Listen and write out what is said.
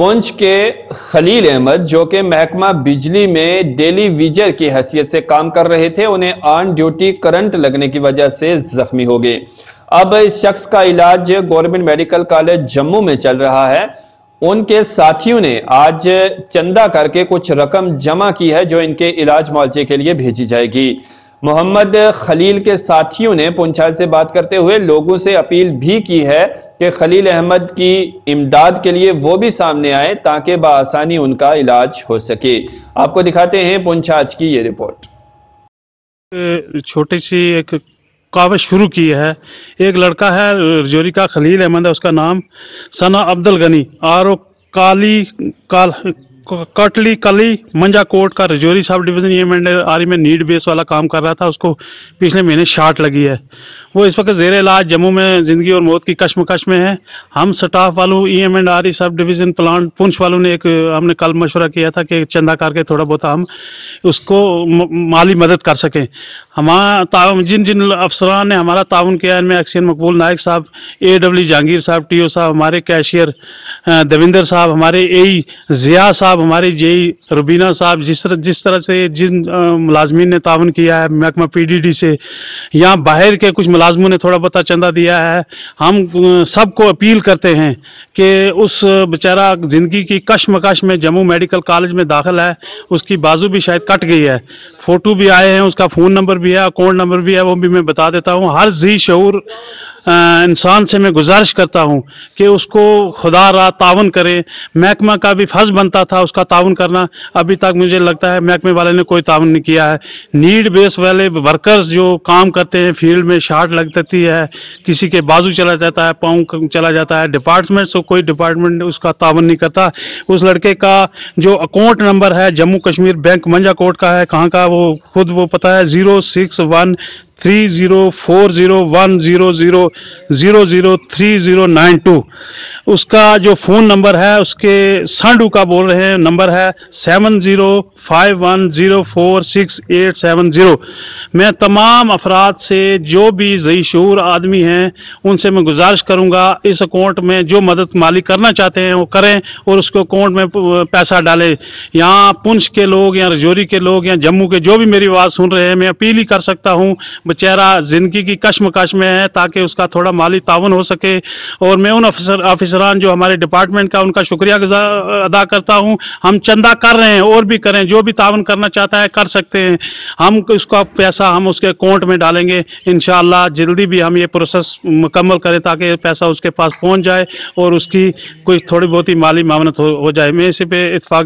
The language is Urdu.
پونچھ کے خلیل احمد، جو کہ محکمہ بجلی میں ڈیلی ویجر کی حیثیت سے کام کر رہے تھے، انہیں آن ڈیوٹی کرنٹ لگنے کی وجہ سے زخمی ہو گئے۔ اب اس شخص کا علاج گورنمنٹ میڈیکل کالج جموں میں چل رہا ہے۔ ان کے ساتھیوں نے آج چندہ کر کے کچھ رقم جمع کی ہے، جو ان کے علاج معالجے کے لیے بھیجی جائے گی۔ محمد خلیل کے ساتھیوں نے پنچایت سے بات کرتے ہوئے لوگوں سے اپیل بھی کی ہے کہ خلیل احمد کی امداد کے لیے وہ بھی سامنے آئے تاکہ بآسانی ان کا علاج ہو سکے۔ آپ کو دکھاتے ہیں پنچاج کی یہ رپورٹ۔ چھوٹی سی ایک کاوش شروع کی ہے۔ ایک لڑکا ہے، رجوری کا خلیل احمد ہے، اس کا نام ثنا عبد الغنی آر او کالی کال کٹلی، کلی، منجا کوٹ کا رجوری صاحب ڈویژن، یہ میں آری میں نیڈ بیس والا کام کر رہا تھا، اس کو پچھلے مہینے شارٹ لگی ہے۔ وہ اس وقت زیر علاج جموں میں زندگی اور موت کی کشمکش میں ہے۔ ہم سٹاف والوں، ای ایم اینڈ آری سب ڈویژن پلانٹ پونچھ والوں نے ایک، ہم نے کل مشورہ کیا تھا کہ چندہ کر کے تھوڑا بہت ہم اس کو مالی مدد کر سکیں۔ ہمارا جن جن افسران نے ہمارا تعاون کیا، ان میں ایکسین مقبول نائک صاحب اے ڈبلی جہانگیر صاحب ٹی او صاحب، ہمارے کیشیئر دویندر صاحب، ہمارے اے ای ضیاء صاحب، ہمارے جے ای روبینہ صاحب، جس طرح جس طرح سے جن ملازمین نے تعاون کیا ہے، محکمہ پی ڈی ڈی سے، یہاں باہر کے کچھ ملازموں نے تھوڑا بہت چندہ دیا ہے۔ ہم سب کو اپیل کرتے ہیں کہ اس بیچارہ زندگی کی کش مکش میں جموں میڈیکل کالج میں داخل ہے، اس کی بازو بھی شاید کٹ گئی ہے۔ فوٹو بھی آئے ہیں، اس کا فون نمبر بھی ہے اکاؤنٹ نمبر بھی ہے وہ بھی میں بتا دیتا ہوں۔ ہر ذی شعور انسان سے میں گزارش کرتا ہوں کہ اس کو خدا را تعاون کرے۔ محکمہ کا بھی فرض بنتا تھا اس کا تعاون کرنا۔ ابھی تک مجھے لگتا ہے محکمے والے نے کوئی تعاون نہیں کیا ہے۔ نیڈ بیس والے ورکرز جو کام کرتے ہیں فیلڈ میں شارٹ لگ دیتی ہے، کسی کے بازو چلا جاتا ہے، پاؤں چلا جاتا ہے۔ ڈپارٹمنٹ سے کوئی ڈپارٹمنٹ اس کا تعاون نہیں کرتا۔ اس لڑکے کا جو اکاؤنٹ نمبر ہے، جموں کشمیر بینک، منجا کوٹ کا ہے، کہاں کا وہ خود وہ پتہ ہے، zero six one three zero four zero one zero zero zero zero three zero nine two اس کا جو فون نمبر ہے اس کے سانڈو کا بول رہے ہیں نمبر ہے seven zero five one zero four six eight seven zero میں تمام افراد سے جو بھی ضعی شعور آدمی ہیں ان سے میں گزارش کروں گا اس اکاؤنٹ میں جو مدد مالی کرنا چاہتے ہیں وہ کریں اور اس کو اکاؤنٹ میں پیسہ ڈالیں یہاں پنچ کے لوگ یا رجوری کے لوگ یا جموں کے جو بھی میری آواز سن رہے ہیں میں اپیل ہی کر سکتا ہوں بچیرہ زندگی کی کشمکش میں ہے تاکہ اس کا تھوڑا مالی تعاون ہو سکے اور میں ان افسران جو ہمارے ڈپارٹمنٹ کا ان کا شکریہ ادا کرتا ہوں۔ ہم چندہ کر رہے ہیں، اور بھی کریں، جو بھی تعاون کرنا چاہتا ہے کر سکتے ہیں۔ ہم اس کا پیسہ ہم اس کے اکاؤنٹ میں ڈالیں گے۔ انشاءاللہ جلدی بھی ہم یہ پروسیس مکمل کریں تاکہ پیسہ اس کے پاس پہنچ جائے اور اس کی کوئی تھوڑی بہت ہی مالی معاونت ہو جائے۔ میں اسی پہ اتفاق